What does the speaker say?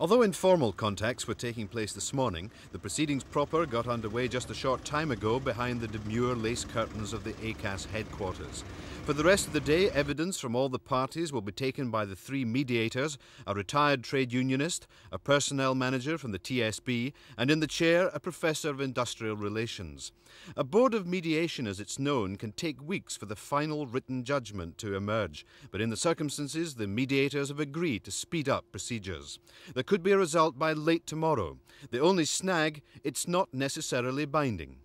Although informal contacts were taking place this morning, the proceedings proper got underway just a short time ago behind the demure lace curtains of the ACAS headquarters. For the rest of the day, evidence from all the parties will be taken by the three mediators, a retired trade unionist, a personnel manager from the TSB, and in the chair, a professor of industrial relations. A board of mediation, as it's known, can take weeks for the final written judgment to emerge, but in the circumstances, the mediators have agreed to speed up procedures. There could be a result by late tomorrow. The only snag, it's not necessarily binding.